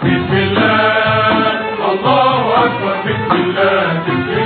في الله الله أكبر. في الله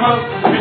mão.